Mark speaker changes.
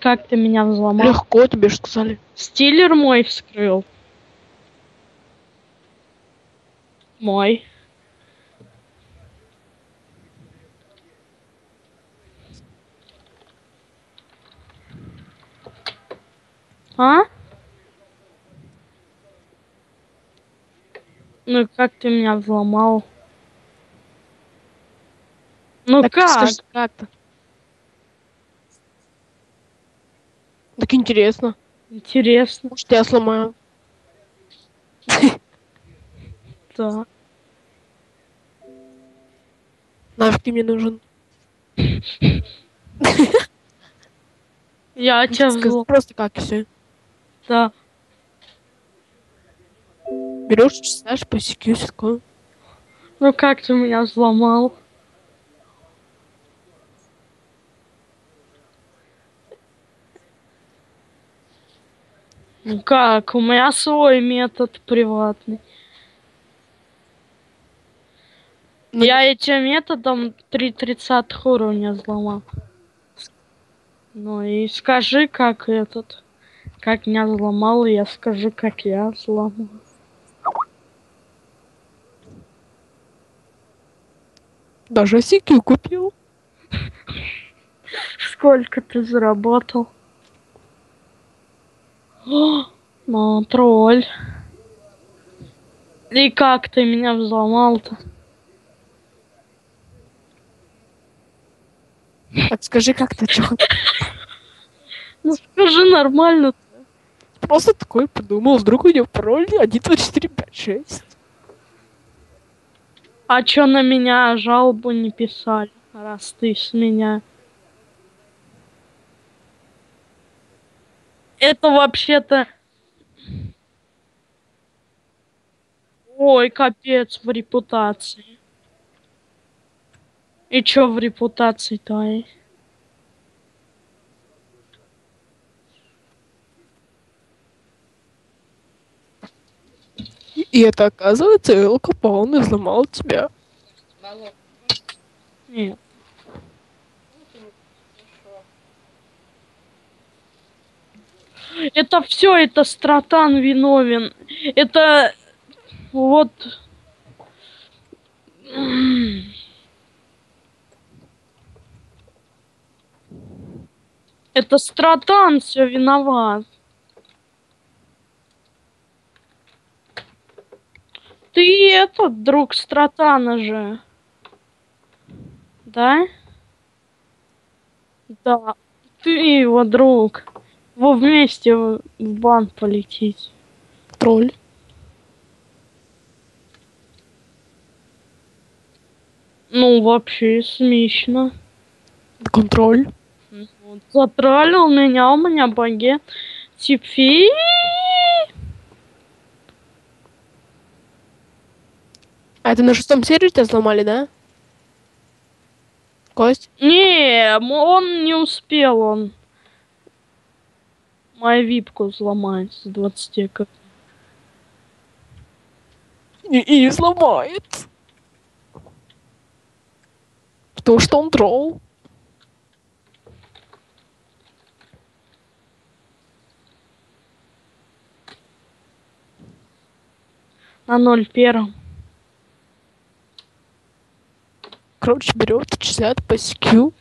Speaker 1: Как ты меня взломал?
Speaker 2: Легко тебе же сказали.
Speaker 1: Стилер мой вскрыл. Мой. А? Ну как ты меня взломал? Ну
Speaker 2: Так
Speaker 1: как?
Speaker 2: скажи, как-то. Так интересно.
Speaker 1: Интересно,
Speaker 2: Может, я сломаю.
Speaker 1: да.
Speaker 2: Нафиг ты мне нужен?
Speaker 1: Я тебя
Speaker 2: Сказ-
Speaker 1: взломал.
Speaker 2: Просто как и все.
Speaker 1: Да.
Speaker 2: Берешь, читаешь по security такое.
Speaker 1: Ну как ты меня взломал? Ну как? У меня свой метод приватный.
Speaker 2: Ну,
Speaker 1: Я этим методом три тридцатых уровня взломал. Ну и скажи, как этот, как меня взломал, и я скажу, как я взломал.
Speaker 2: Даже CQ купил.
Speaker 1: Сколько ты заработал? О, тролль. И как ты меня взломал-то?
Speaker 2: Так скажи, как ты чё?
Speaker 1: Ну скажи нормально.
Speaker 2: Просто такой подумал, вдруг у него пароль 1, 2, 4, 5, 6.
Speaker 1: А чё на меня жалобу не писали, раз ты с меня? Это вообще-то... Ой, капец в репутации. И чё в репутации твоей?
Speaker 2: И это оказывается Эл Капаун взломал тебя.
Speaker 1: Нет. Это все, это Стратан виновен. Это вот. Это Стратан все виноват. Ты этот друг Стратана же. Да? Да. Ты его друг. Вы вместе в бан полетите.
Speaker 2: Тролль.
Speaker 1: Ну, вообще смешно.
Speaker 2: Контроль.
Speaker 1: Вот, Затралил меня, у меня багет. Типи.
Speaker 2: А это на шестом сервере тебя взломали, да? Кость?
Speaker 1: Не, он не успел, он. Мою випку взломать с 20 как.
Speaker 2: И, и не сломает. Потому что он тролл.
Speaker 1: На ноль первом.
Speaker 2: Короче, берет, читает по SQ.